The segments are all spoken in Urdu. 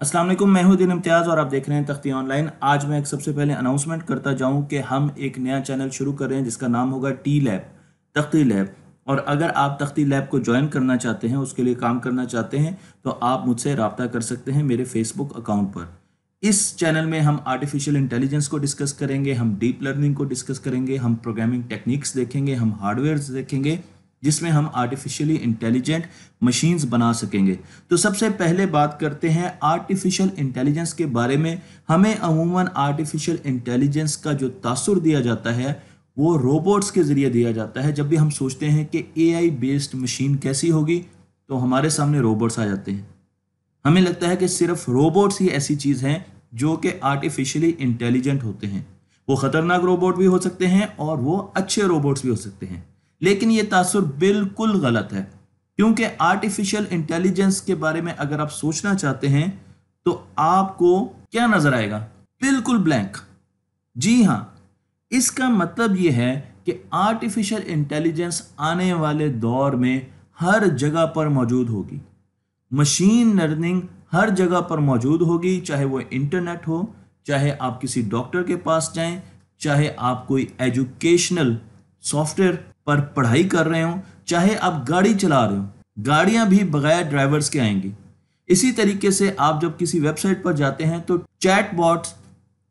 السلام علیکم، میں ہوں دن امتیاز اور آپ دیکھ رہے ہیں تختی آن لائن۔ آج میں ایک سب سے پہلے اناؤنسمنٹ کرتا جاؤں کہ ہم ایک نیا چینل شروع کر رہے ہیں جس کا نام ہوگا ٹی لیب تختی لیب اور اگر آپ تختی لیب کو جوائن کرنا چاہتے ہیں، اس کے لیے کام کرنا چاہتے ہیں، تو آپ مجھ سے رابطہ کر سکتے ہیں میرے فیس بک اکاؤنٹ پر۔ اس چینل میں ہم آرٹیفیشیل انٹیلیجنس کو ڈسکس کریں گے، ہم ڈیپ لرننگ کو ڈسکس کریں گے، ہم پروگرامنگ ٹیکنیکس دیکھیں گے، ہم ہارڈ ویئرز دیکھیں گے۔ جس میں ہم آرٹیفیشلی انٹیلیجنٹ مشینز بنا سکیں گے۔ تو سب سے پہلے بات کرتے ہیں آرٹیفیشل انٹیلیجنس کے بارے میں۔ ہمیں عموماً آرٹیفیشل انٹیلیجنس کا جو تاثر دیا جاتا ہے، وہ روبوٹس کے ذریعے دیا جاتا ہے۔ جب بھی ہم سوچتے ہیں کہ اے آئی بیسڈ مشین کیسی ہوگی، تو ہمارے سامنے روبوٹس آ جاتے ہیں۔ ہمیں لگتا ہے کہ صرف روبوٹس ہی ایسی چیز ہیں جو کہ آرٹیفیشلی انٹیلیجنٹ ہوتے ہیں۔ وہ خطرناک روبوٹ بھی ہو سکتے ہیں اور وہ اچھے روبوٹس بھی ہو سکتے ہیں۔ لیکن یہ تاثر بالکل غلط ہے۔ کیونکہ آرٹیفیشل انٹیلیجنس کے بارے میں اگر آپ سوچنا چاہتے ہیں، تو آپ کو کیا نظر آئے گا؟ بالکل بلینک جی ہاں اس کا مطلب یہ ہے کہ آرٹیفیشل انٹیلیجنس آنے والے دور میں ہر جگہ پر موجود ہوگی۔ مشین لرننگ ہر جگہ پر موجود ہوگی، چاہے وہ انٹرنیٹ ہو، چاہے آپ کسی ڈاکٹر کے پاس جائیں، چاہے آپ کوئی ایجوکیشنل سافٹ ویئر پر پڑھائی کر رہے ہوں، چاہے آپ گاڑی چلا رہے ہوں۔ گاڑیاں بھی بغیر ڈرائیورز کے آئیں گی۔ اسی طریقے سے آپ جب کسی ویب سائٹ پر جاتے ہیں تو چیٹ باٹس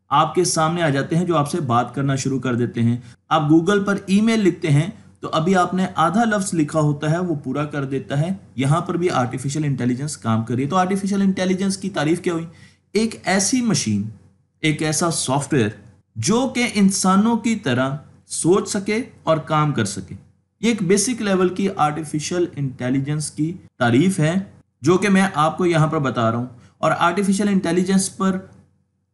آپ کے سامنے آ جاتے ہیں جو آپ سے بات کرنا شروع کر دیتے ہیں۔ آپ گوگل پر ای میل لکھتے ہیں تو ابھی آپ نے آدھا لفظ لکھا ہوتا ہے، وہ پورا کر دیتا ہے۔ یہاں پر بھی آرٹیفیشل انٹیلیجنس کام کر رہی ہے۔ تو آرٹیفیشل انٹیلیجنس کی تعریف کیا ہوئی؟ ایک ایسی مشین ایک ایسا سافٹ ویئر جو کہ انسانوں کی طرح سوچ سکے اور کام کر سکے۔ یہ ایک بیسک لیول کی آرٹیفیشل انٹیلیجنس کی تعریف ہے، جو کہ میں آپ کو یہاں پر بتا رہا ہوں۔ اور آرٹیفیشل انٹیلیجنس پر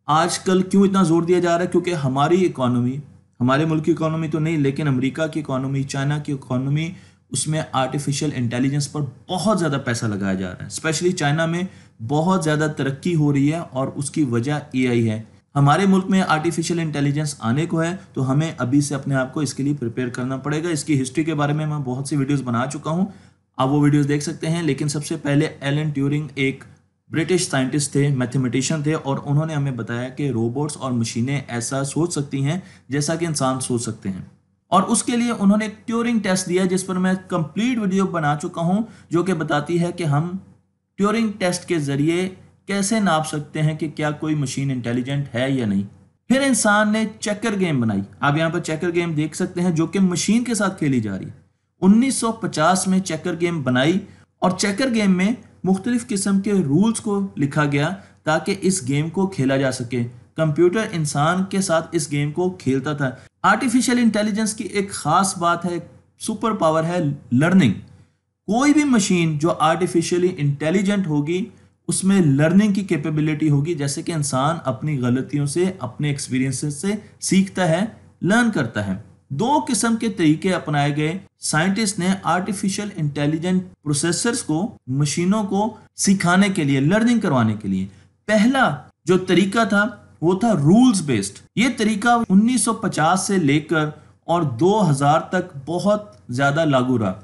آج کل کیوں اتنا زور دیا جا رہا ہے؟ کیونکہ ہماری اکانومی ہمارے ملک کی اکانومی تو نہیں، لیکن امریکہ کی اکانومی چائنا کی اکانومی اس میں آرٹیفیشل انٹیلیجنس پر بہت زیادہ پیسہ لگایا جا رہا ہے۔ اسپیشلی چائنا میں بہت زیادہ ترقی ہو رہی ہے اور اس کی وجہ اے آئی ہے۔ ہمارے ملک میں آرٹیفیشل انٹیلیجنس آنے کو ہے، تو ہمیں ابھی سے اپنے آپ کو اس کے لیے پریپیئر کرنا پڑے گا۔ اس کی ہسٹری کے بارے میں میں بہت سی ویڈیوز بنا چکا ہوں۔ آپ وہ ویڈیوز دیکھ سکتے ہیں، لیکن سب سے پہلے ایلن ٹیورنگ ایک برٹش سائنٹسٹ تھے میتھمیٹیشین تھے، اور انہوں نے ہمیں بتایا کہ روبوٹس اور مشینیں ایسا سوچ سکتی ہیں جیسا کہ انسان سوچ سکتے ہیں۔ اور اس کے لیے انہوں نے ایک ٹیورنگ ٹیسٹ دیا، جس پر میں کمپلیٹ ویڈیو بنا چکا ہوں، جو کہ بتاتی ہے کہ ہم ٹیورنگ ٹیسٹ کے ذریعے کیسے ناپ سکتے ہیں کہ کیا کوئی مشین انٹیلیجنٹ ہے یا نہیں؟ پھر انسان نے چیکر گیم بنائی۔ آپ یہاں پر چیکر گیم دیکھ سکتے ہیں جو کہ مشین کے ساتھ کھیلی جا رہی ہے۔ انیس سو پچاس میں چیکر گیم بنائی اور چیکر گیم میں مختلف قسم کے رولز کو لکھا گیا تاکہ اس گیم کو کھیلا جا سکے۔ کمپیوٹر انسان کے ساتھ اس گیم کو کھیلتا تھا۔ آرٹیفیشل انٹیلیجنس کی ایک خاص بات ہے سپر پاور ہے لرننگ کوئی بھی مشین جو آرٹیفیشلی انٹیلیجنٹ ہوگی اس میں لرننگ کی کیپیبلٹی ہوگی، جیسے کہ انسان اپنی غلطیوں سے، اپنے ایکسپیرینس سے سیکھتا ہے لرن کرتا ہے۔ دو قسم کے طریقے اپنائے گئے۔ سائنٹسٹ نے آرٹیفیشل انٹیلیجنٹ پروسیسرز کو مشینوں کو سکھانے کے لیے لرننگ کروانے کے لیے۔ پہلا جو طریقہ تھا، وہ تھا رولز بیسڈ یہ طریقہ انیس سو پچاس سے لے کر اور دو ہزار تک بہت زیادہ لاگو رہا۔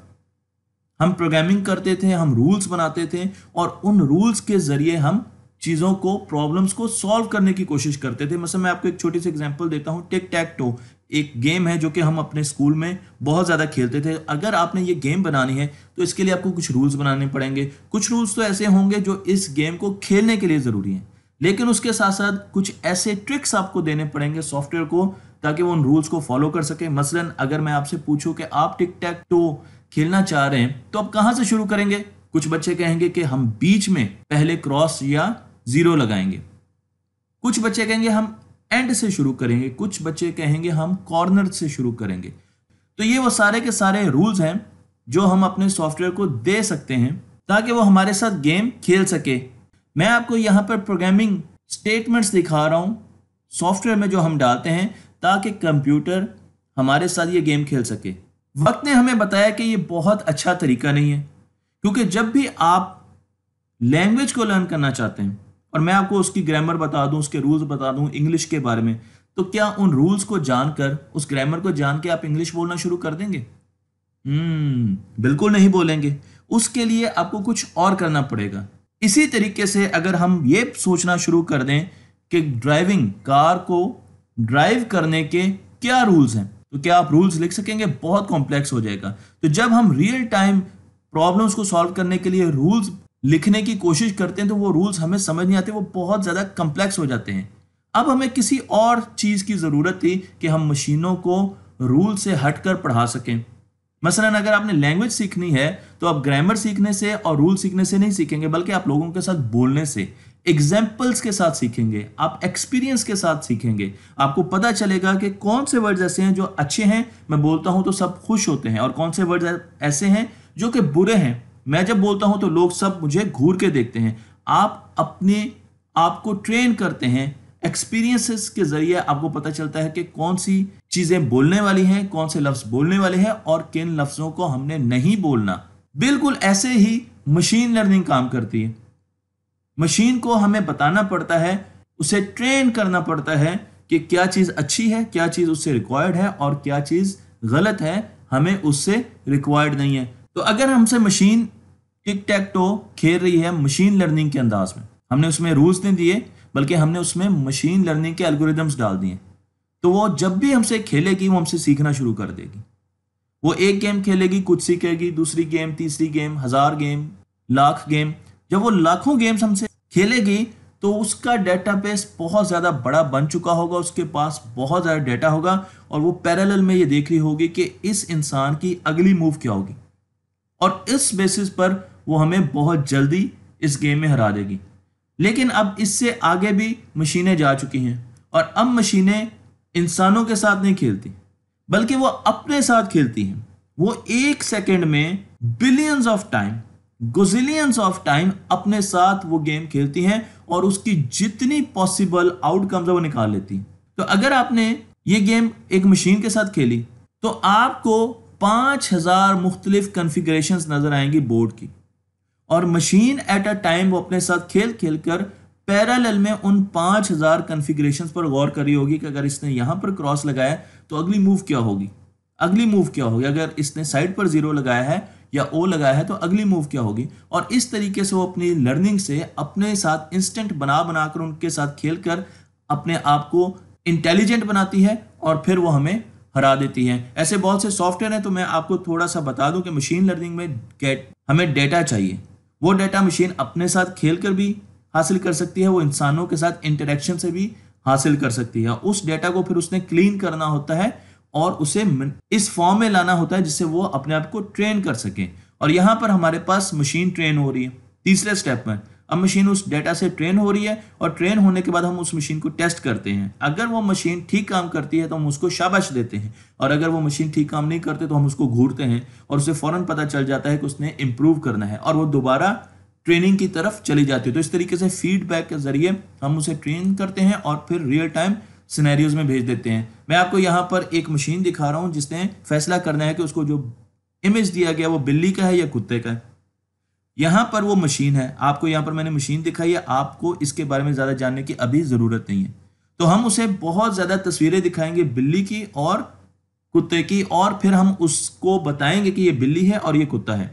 ہم پروگرامنگ کرتے تھے، ہم رولز بناتے تھے اور ان رولز کے ذریعے ہم چیزوں کو پرابلمس کو سالو کرنے کی کوشش کرتے تھے۔ مثلا میں آپ کو ایک چھوٹی سی ایگزامپل دیتا ہوں ٹک ٹیک ٹو ایک گیم ہے جو کہ ہم اپنے اسکول میں بہت زیادہ کھیلتے تھے۔ اگر آپ نے یہ گیم بنانی ہے تو اس کے لیے آپ کو کچھ رولز بنانے پڑیں گے۔ کچھ رولز تو ایسے ہوں گے جو اس گیم کو کھیلنے کے لیے ضروری ہیں۔ لیکن اس کے ساتھ ساتھ کچھ ایسے ٹرکس آپ کو دینے پڑیں گے سافٹ ویئر کو، تاکہ وہ ان رولز کو فالو کر سکے۔ مثلا اگر میں آپ سے پوچھوں کہ آپ ٹک ٹیک ٹو کھیلنا چاہ رہے ہیں، تو اب کہاں سے شروع کریں گے؟ کچھ بچے کہیں گے کہ ہم بیچ میں پہلے کراس یا زیرو لگائیں گے۔ کچھ بچے کہیں گے ہم اینڈ سے شروع کریں گے، کچھ بچے کہیں گے ہم کارنر سے شروع کریں گے۔ تو یہ وہ سارے کے سارے رولز ہیں جو ہم اپنے سافٹ ویئر کو دے سکتے ہیں تاکہ وہ ہمارے ساتھ گیم کھیل سکے۔ میں آپ کو یہاں پر پروگرامنگ اسٹیٹمنٹس دکھا رہا ہوں سافٹ ویئر میں جو ہم ڈالتے ہیں تاکہ کمپیوٹر ہمارے ساتھ یہ گیم کھیل سکے۔ وقت نے ہمیں بتایا کہ یہ بہت اچھا طریقہ نہیں ہے، کیونکہ جب بھی آپ لینگویج کو لرن کرنا چاہتے ہیں، اور میں آپ کو اس کی گرامر بتا دوں، اس کے رولز بتا دوں انگلش کے بارے میں، تو کیا ان رولز کو جان کر، اس گرامر کو جان کے آپ انگلش بولنا شروع کر دیں گے؟ بالکل نہیں بولیں گے۔ اس کے لیے آپ کو کچھ اور کرنا پڑے گا۔ اسی طریقے سے اگر ہم یہ سوچنا شروع کر دیں کہ ڈرائیونگ کار کو ڈرائیو کرنے کے کیا رولز ہیں؟ تو کیا آپ رولز لکھ سکیں گے؟ بہت کمپلیکس ہو جائے گا۔ تو جب ہم ریئل ٹائم پرابلمس کو سالو کرنے کے لیے رولز لکھنے کی کوشش کرتے ہیں تو وہ رولز ہمیں سمجھ نہیں آتے، وہ بہت زیادہ کمپلیکس ہو جاتے ہیں۔ اب ہمیں کسی اور چیز کی ضرورت تھی کہ ہم مشینوں کو رول سے ہٹ کر پڑھا سکیں۔ مثلا اگر آپ نے لینگویج سیکھنی ہے تو آپ گرامر سیکھنے سے اور رول سیکھنے سے نہیں سیکھیں گے، بلکہ آپ لوگوں کے ساتھ بولنے سے۔ ایگزامپلس کے ساتھ سیکھیں گے، آپ ایکسپیرینس کے ساتھ سیکھیں گے۔ آپ کو پتا چلے گا کہ کون سے ورڈز ایسے ہیں جو اچھے ہیں، میں بولتا ہوں تو سب خوش ہوتے ہیں، اور کون سے ورڈز ایسے ہیں جو کہ برے ہیں۔ میں جب بولتا ہوں تو لوگ سب مجھے گھور کے دیکھتے ہیں۔ آپ اپنے آپ کو ٹرین کرتے ہیں ایکسپیرینسز کے ذریعے آپ کو پتہ چلتا ہے کہ کون سی چیزیں بولنے والی ہیں، کون سے لفظ بولنے والے ہیں، اور کن لفظوں کو ہم نے نہیں بولنا۔ بالکل ایسے ہی مشین لرننگ کام کرتی ہے۔ مشین کو ہمیں بتانا پڑتا ہے، اسے ٹرین کرنا پڑتا ہے کہ کیا چیز اچھی ہے، کیا چیز اس سے ریکوائرڈ ہے اور کیا چیز غلط ہے، ہمیں اس سے ریکوائرڈ نہیں ہے۔ تو اگر ہم سے مشین ٹک ٹیک ٹو کھیل رہی ہے مشین لرننگ کے انداز میں، ہم نے اس میں رولز نہیں دیے، بلکہ ہم نے اس میں مشین لرننگ کے الگوریدمس ڈال دیے۔ تو وہ جب بھی ہم سے کھیلے گی، وہ ہم سے سیکھنا شروع کر دے گی۔ وہ ایک گیم کھیلے گی، کچھ سیکھے گی، دوسری گیم، تیسری گیم، ہزار گیم، لاکھ گیم۔ جب وہ لاکھوں گیمز ہم سے کھیلے گی، تو اس کا ڈیٹا بیس بہت زیادہ بڑا بن چکا ہوگا، اس کے پاس بہت زیادہ ڈیٹا ہوگا، اور وہ پیرالل میں یہ دیکھ رہی ہوگی کہ اس انسان کی اگلی موو کیا ہوگی۔ اور اس بیسس پر وہ ہمیں بہت جلدی اس گیم میں ہرا دے گی۔ لیکن اب اس سے آگے بھی مشینیں جا چکی ہیں، اور اب مشینیں انسانوں کے ساتھ نہیں کھیلتی، بلکہ وہ اپنے ساتھ کھیلتی ہیں۔ وہ ایک سیکنڈ میں billions of time gazillions of time اپنے ساتھ وہ گیم کھیلتی ہیں اور اس کی جتنی پاسبل آؤٹ کمز وہ نکال لیتی ہیں۔ تو اگر آپ نے یہ گیم ایک مشین کے ساتھ کھیلی، تو آپ کو پانچ ہزار مختلف کنفیگریشنز نظر آئیں گی بورڈ کی۔ اور مشین ایٹ اے ٹائم وہ اپنے ساتھ کھیل کھیل کر پیرالل میں ان پانچ ہزار کنفیگریشنز پر غور کری ہوگی کہ اگر اس نے یہاں پر کراس لگایا تو اگلی موو کیا ہوگی۔ اگلی موو کیا ہوگی؟ اگر اس نے سائڈ پر زیرو لگایا ہے یا او لگایا ہے تو اگلی موو کیا ہوگی؟ اور اس طریقے سے وہ اپنی لرننگ سے اپنے ساتھ انسٹنٹ بنا بنا کر ان کے ساتھ کھیل کر اپنے آپ کو انٹیلیجنٹ بناتی ہے اور پھر وہ ہمیں ہرا دیتی ہے ایسے بہت سے سافٹ ویئر ہیں تو میں آپ کو تھوڑا سا بتا دوں کہ مشین لرننگ میں ہمیں ڈیٹا چاہیے۔ وہ ڈیٹا مشین اپنے ساتھ کھیل کر بھی حاصل کر سکتی ہے، وہ انسانوں کے ساتھ انٹریکشن سے بھی حاصل کر سکتی ہے۔ اس ڈیٹا کو پھر اس نے کلین کرنا ہوتا ہے۔ اور اسے اس فارم میں لانا ہوتا ہے جس سے وہ اپنے آپ کو ٹرین کر سکیں۔ اور یہاں پر ہمارے پاس مشین ٹرین ہو رہی ہے۔ تیسرے اسٹیپ میں اب مشین اس ڈیٹا سے ٹرین ہو رہی ہے اور ٹرین ہونے کے بعد ہم اس مشین کو ٹیسٹ کرتے ہیں۔ اگر وہ مشین ٹھیک کام کرتی ہے تو ہم اس کو شابش دیتے ہیں۔ اور اگر وہ مشین ٹھیک کام نہیں کرتے تو ہم اس کو گھورتے ہیں اور اسے فوراً پتہ چل جاتا ہے کہ اس نے امپروو کرنا ہے اور وہ دوبارہ ٹریننگ کی طرف چلی جاتی ہے۔ تو اس طریقے سے فیڈ بیک کے ذریعے ہم اسے ٹرین کرتے ہیں اور پھر ریئل ٹائم سینیریوز میں بھیج دیتے ہیں۔ میں آپ کو یہاں پر ایک مشین دکھا رہا ہوں جس نے فیصلہ کرنا ہے کہ اس کو جو امیج دیا گیا وہ بلی کا ہے یا کتے کا ہے۔ یہاں پر وہ مشین ہے۔ آپ کو یہاں پر میں نے مشین دکھائی ہے۔ آپ کو اس کے بارے میں زیادہ جاننے کی ابھی ضرورت نہیں ہے۔ تو ہم اسے بہت زیادہ تصویریں دکھائیں گے بلی کی اور کتے کی اور پھر ہم اس کو بتائیں گے کہ یہ بلی ہے اور یہ کتا ہے۔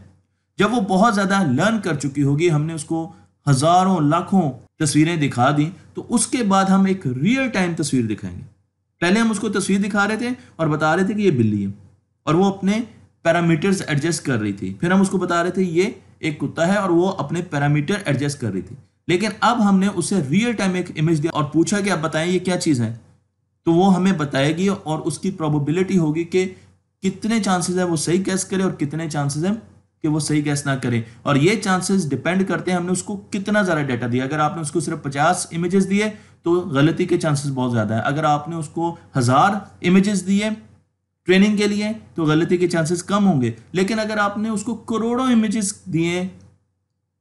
جب وہ بہت زیادہ لرن کر چکی ہوگی، ہم نے اس کو ہزاروں، لاکھوں تصویریں دکھا دیں تو اس کے بعد ہم ایک ریئل ٹائم تصویر دکھائیں گے۔ پہلے ہم اس کو تصویر دکھا رہے تھے اور بتا رہے تھے کہ یہ بلی ہے۔ اور وہ اپنے پیرامیٹرز ایڈجسٹ کر رہی تھی۔ پھر ہم اس کو بتا رہے تھے یہ ایک کتا ہے اور وہ اپنے پیرامیٹر ایڈجسٹ کر رہی تھی۔ لیکن اب ہم نے اسے ریئل ٹائم ایک امیج دیا اور پوچھا کہ اب بتائیں یہ کیا چیز ہے؟ تو وہ ہمیں بتائے گی اور اس کی پروبیبلٹی ہوگی کہ کتنے چانسز ہے وہ صحیح کیس کرے اور کتنے چانسز ہیں کہ وہ صحیح گیس نہ کرے اور یہ چانسز ڈپینڈ کرتے ہیں ہم نے اس کو کتنا زیادہ ڈیٹا دیا۔ اگر آپ نے اس کو صرف پچاس امیجز دیے تو غلطی کے چانسز بہت زیادہ ہے اگر آپ نے اس کو ہزار امیجز دیے ٹریننگ کے لیے تو غلطی کے چانسز کم ہوں گے۔ لیکن اگر آپ نے اس کو کروڑوں امیجز دیے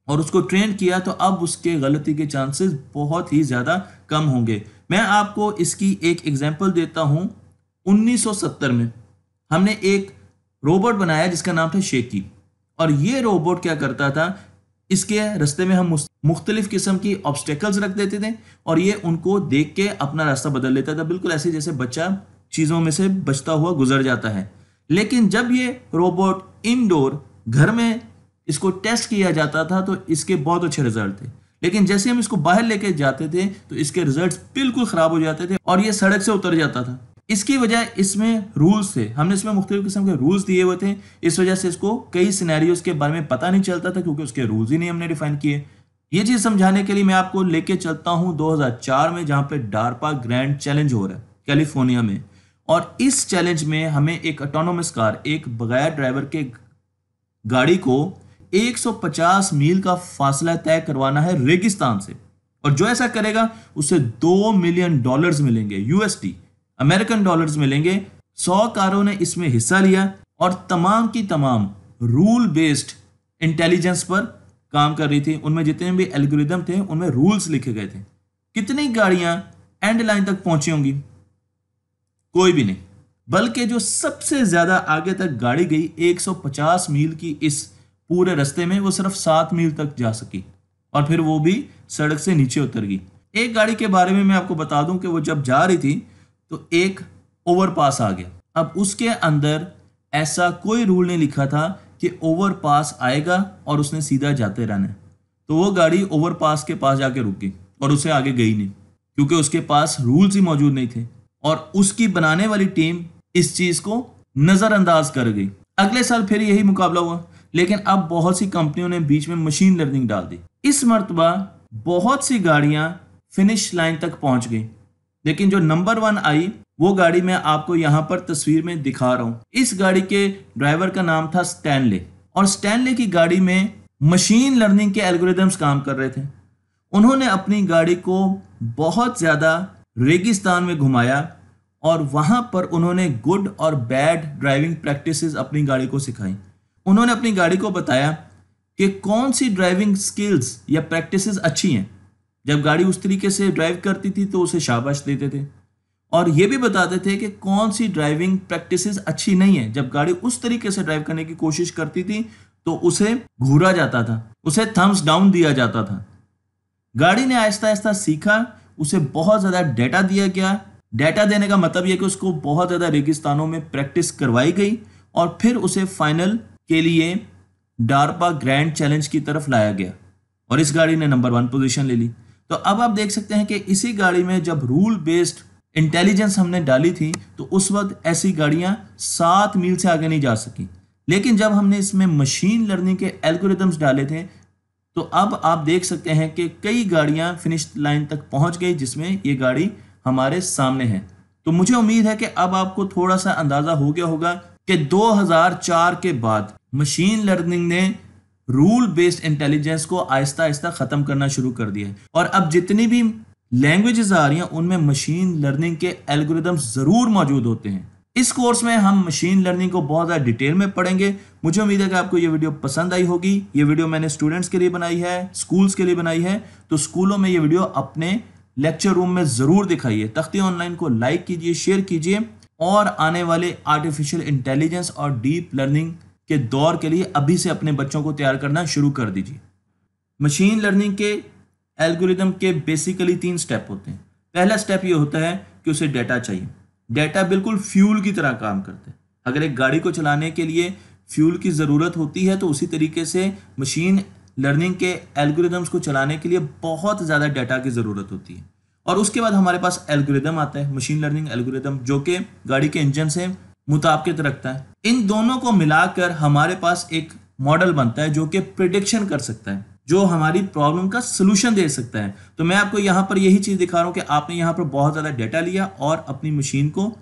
اور اس کو ٹرین کیا تو اب اس کے غلطی کے چانسز بہت ہی زیادہ کم ہوں گے۔ میں آپ کو اس کی ایک ایگزامپل دیتا ہوں۔ انیس سو ستر میں ہم نے ایک روبوٹ بنایا جس کا نام تھا شیکی اور یہ روبوٹ کیا کرتا تھا؟ اس کے رستے میں ہم مختلف قسم کی آبسٹیکلز رکھ دیتے تھے اور یہ ان کو دیکھ کے اپنا راستہ بدل لیتا تھا۔ بالکل ایسے جیسے بچہ چیزوں میں سے بچتا ہوا گزر جاتا ہے۔ لیکن جب یہ روبوٹ انڈور گھر میں اس کو ٹیسٹ کیا جاتا تھا تو اس کے بہت اچھے رزلٹ تھے۔ لیکن جیسے ہم اس کو باہر لے کے جاتے تھے تو اس کے ریزلٹس بالکل خراب ہو جاتے تھے اور یہ سڑک سے اتر جاتا تھا۔ اس کی وجہ اس میں رولز تھے۔ ہم نے اس میں مختلف قسم کے رولز دیے ہوئے تھے۔ اس وجہ سے اس کو کئی سینیریوز کے بارے میں پتہ نہیں چلتا تھا کیونکہ اس کے رولز ہی نہیں ہم نے ڈیفائن کیے۔ یہ چیز سمجھانے کے لیے میں آپ کو لے کے چلتا ہوں دو ہزار چار میں جہاں پہ ڈارپا گرینڈ چیلنج ہو رہا ہے کیلیفورنیا میں۔ اور اس چیلنج میں ہمیں ایک اٹونومس کار ایک بغیر ڈرائیور کے گاڑی کو ایک سو پچاس میل کا فاصلہ طے کروانا ہے ریگستان سے۔ اور جو ایسا کرے گا، اسے دو ملین ڈالرز ملیں گے U S T American dollars ملیں گے۔ سو کاروں نے اس میں حصہ لیا اور تمام کی تمام رول بیسڈ انٹیلیجنس پر کام کر رہی تھی ان میں جتنے بھی الگوریدم تھے، ان میں رولز لکھے گئے تھے۔ کتنی گاڑیاں اینڈ لائن تک پہنچی ہوں گی؟ کوئی بھی نہیں۔ بلکہ جو سب سے زیادہ آگے تک گاڑی گئی، ایک سو پچاس میل کی اس پورے رستے میں، وہ صرف سات میل تک جا سکی۔ اور پھر وہ بھی سڑک سے نیچے اتر گئی۔ ایک گاڑی کے بارے میں میں آپ کو بتا دوں کہ وہ جب جا رہی تھی تو ایک اوور پاس آ گیا۔ اب اس کے اندر ایسا کوئی رول نہیں لکھا تھا کہ اوور پاس آئے گا اور اس نے سیدھا جاتے رہنا ہے۔ تو وہ گاڑی اوور پاس کے پاس جا کے رک گئی اور اسے آگے گئی نہیں، کیونکہ اس کے پاس رولز ہی موجود نہیں تھے۔ اور اس کی بنانے والی ٹیم اس چیز کو نظر انداز کر گئی۔ اگلے سال پھر یہی مقابلہ ہوا، لیکن اب بہت سی کمپنیوں نے بیچ میں مشین لرننگ ڈال دی۔ اس مرتبہ بہت سی گاڑیاں فنش لائن تک پہنچ گئی لیکن جو نمبر ون آئی، وہ گاڑی میں آپ کو یہاں پر تصویر میں دکھا رہا ہوں۔ اس گاڑی کے ڈرائیور کا نام تھا سٹینلے۔ اور سٹینلے کی گاڑی میں مشین لرننگ کے الگوریدمس کام کر رہے تھے۔ انہوں نے اپنی گاڑی کو بہت زیادہ ریگستان میں گھمایا اور وہاں پر انہوں نے گڈ اور بیڈ ڈرائیونگ پریکٹسز اپنی گاڑی کو سکھائیں انہوں نے اپنی گاڑی کو بتایا کہ کون سی ڈرائیونگ سکلز یا پریکٹسز اچھی ہیں۔ جب گاڑی اس طریقے سے ڈرائیو کرتی تھی تو اسے شاباش دیتے تھے۔ اور یہ بھی بتاتے تھے کہ کون سی ڈرائیونگ پریکٹسز اچھی نہیں ہیں۔ جب گاڑی اس طریقے سے ڈرائیو کرنے کی کوشش کرتی تھی تو اسے گھورا جاتا تھا۔ اسے تھمس ڈاؤن دیا جاتا تھا۔ گاڑی نے آہستہ آہستہ سیکھا۔ اسے بہت زیادہ ڈیٹا دیا گیا۔ ڈیٹا دینے کا مطلب یہ کہ اس کو بہت زیادہ ریگستانوں میں پریکٹس کروائی گئی اور پھر اسے فائنل کے لیے ڈارپا گرینڈ چیلنج کی طرف لایا گیا۔ اور اس گاڑی نے نمبر ون پوزیشن لے لی۔ تو اب آپ دیکھ سکتے ہیں کہ اسی گاڑی میں جب رول بیسڈ انٹیلیجنس ہم نے ڈالی تھی، تو اس وقت ایسی گاڑیاں سات میل سے آگے نہیں جا سکی لیکن جب ہم نے اس میں مشین لرننگ کے الگوریدمس ڈالے تھے، تو اب آپ دیکھ سکتے ہیں کہ کئی گاڑیاں فنش لائن تک پہنچ گئی، جس میں یہ گاڑی ہمارے سامنے ہے۔ تو مجھے امید ہے کہ اب آپ کو تھوڑا سا اندازہ ہو گیا ہوگا کہ دو ہزار چار کے بعد مشین لرننگ نے رول بیسڈ انٹیلیجنس کو آہستہ آہستہ ختم کرنا شروع کر دیا ہے۔ اور اب جتنی بھی لینگویجز آ رہی ہیں، ان میں مشین لرننگ کے الگوریدم ضرور موجود ہوتے ہیں۔ اس کورس میں ہم مشین لرننگ کو بہت زیادہ ڈیٹیل میں پڑھیں گے۔ مجھے امید ہے کہ آپ کو یہ ویڈیو پسند آئی ہوگی۔ یہ ویڈیو میں نے اسٹوڈنٹس کے لیے بنائی ہے اسکولس کے لیے بنائی ہے۔ تو اسکولوں میں یہ ویڈیو اپنے لیکچر روم میں ضرور دکھائیے۔ تختی آن لائن کو لائک کیجیے شیئر کیجیے۔ اور آنے والے آرٹیفیشل انٹیلیجنس اور ڈیپ لرننگ کے دور کے لیے ابھی سے اپنے بچوں کو تیار کرنا شروع کر دیجیے مشین لرننگ کے الگوریدم کے بیسیکلی تین سٹیپ ہوتے ہیں۔ پہلا سٹیپ یہ ہوتا ہے کہ اسے ڈیٹا چاہیے۔ ڈیٹا بالکل فیول کی طرح کام کرتے ہیں اگر ایک گاڑی کو چلانے کے لیے فیول کی ضرورت ہوتی ہے تو اسی طریقے سے مشین لرننگ کے الگوریدمس کو چلانے کے لیے بہت زیادہ ڈیٹا کی ضرورت ہوتی ہے۔ اور اس کے بعد ہمارے پاس الگوریدم آتا ہے مشین لرننگ الگوریدم جو کہ گاڑی کے انجن سے مطابقت رکھتا ہے۔ ان دونوں کو ملا کر ہمارے پاس ایک ماڈل بنتا ہے جو کہ پریڈکشن کر سکتا ہے، جو ہماری پرابلم کا سلوشن دے سکتا ہے۔ تو میں آپ کو یہاں پر یہی چیز دکھا رہا ہوں کہ آپ نے یہاں پر بہت زیادہ ڈیٹا لیا اور اپنی مشین کو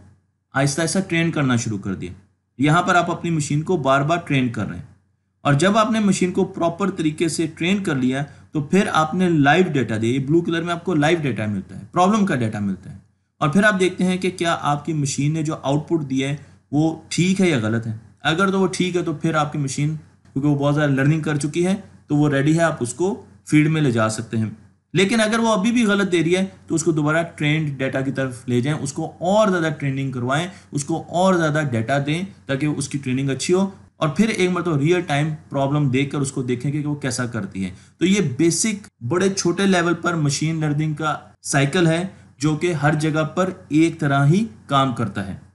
آہستہ آہستہ ٹرین کرنا شروع کر دیا۔ یہاں پر آپ اپنی مشین کو بار بار ٹرین کر رہے ہیں۔ اور جب آپ نے مشین کو پراپر طریقے سے ٹرین کر لیا تو پھر آپ نے لائیو ڈیٹا دیا۔ یہ بلو کلر میں آپ کو لائیو ڈیٹا ملتا ہے پرابلم کا ڈیٹا ملتا ہے۔ اور پھر آپ دیکھتے ہیں کہ کیا آپ کی مشین نے جو آؤٹ پٹ دیا ہے وہ ٹھیک ہے یا غلط ہے؟ اگر تو وہ ٹھیک ہے تو پھر آپ کی مشین، کیونکہ وہ بہت زیادہ لرننگ کر چکی ہے، تو وہ ریڈی ہے، آپ اس کو فیڈ میں لے جا سکتے ہیں۔ لیکن اگر وہ ابھی بھی غلط دے رہی ہے، تو اس کو دوبارہ ٹرینڈ ڈیٹا کی طرف لے جائیں، اس کو اور زیادہ ٹریننگ کروائیں، اس کو اور زیادہ ڈیٹا دیں، تاکہ اس کی ٹریننگ اچھی ہو۔ اور پھر ایک مرتبہ ریئل ٹائم پرابلم دیکھ کر اس کو دیکھیں کہ وہ کیسا کرتی ہے۔ تو یہ بیسک بڑے چھوٹے لیول پر مشین لرننگ کا سائیکل ہے، جو کہ ہر جگہ پر ایک طرح ہی کام کرتا ہے۔